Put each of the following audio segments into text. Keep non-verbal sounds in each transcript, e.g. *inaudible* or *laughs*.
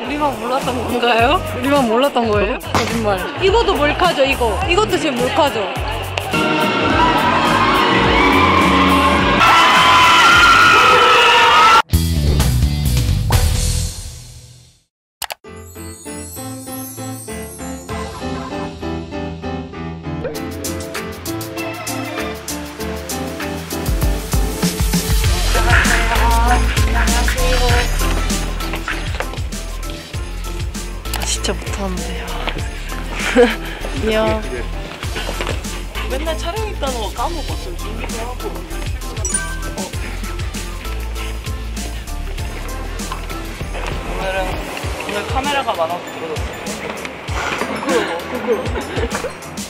우리만 몰랐던 건가요? 우리만 몰랐던 거예요? 거짓말. 이것도 몰카죠, 이거. 이것도 지금 몰카죠. 진짜 못하는데요. *laughs* 안녕. 맨날 촬영 있다는 거 까먹었어요. 준비도 하고. 어. 오늘은 오늘 카메라가 많아서 그러졌어요. 부끄러워, 부끄러워.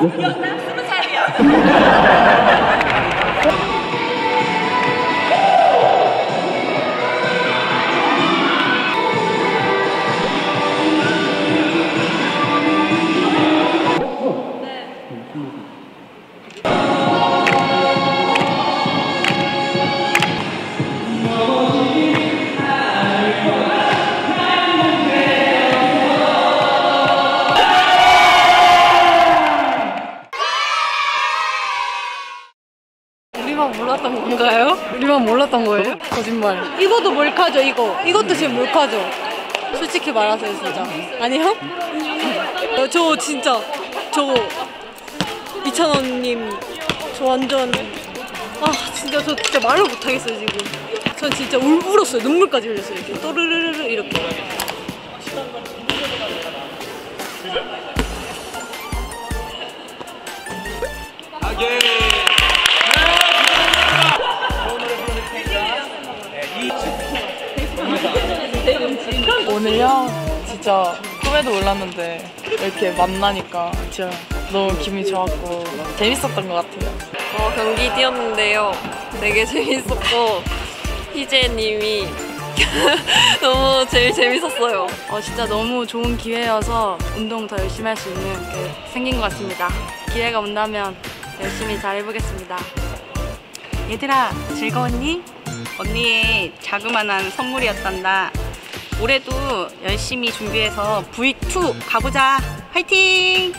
우리만 건가요? 우리만 몰랐던 거예요? 거짓말. 이것도 몰카죠, 이거. 이것도 지금 몰카죠. 솔직히 말하세요, 진짜. 아니요? 어, 저 진짜, 저 이찬원님, 저 완전, 아, 진짜 저 진짜 말을 못하겠어요, 지금. 전 진짜 울, 울었어요. 눈물까지 흘렸어요, 이렇게. 또르르르르 이렇게. 오늘요? 진짜 꿈에도 몰랐는데 이렇게 만나니까 진짜 너무 기분이 좋았고 재밌었던 것 같아요. 어, 경기 뛰었는데요. 되게 *laughs* 재밌었고 희재님이 *laughs* 너무 제일 재밌었어요. 어, 진짜 너무 좋은 기회여서 운동 더 열심히 할 수 있는 게 생긴 것 같습니다. 기회가 온다면 열심히 잘 해보겠습니다. 얘들아 즐거웠니? 언니의 자그마한 선물이었단다. 올해도 열심히 준비해서 V2 가보자. 화이팅!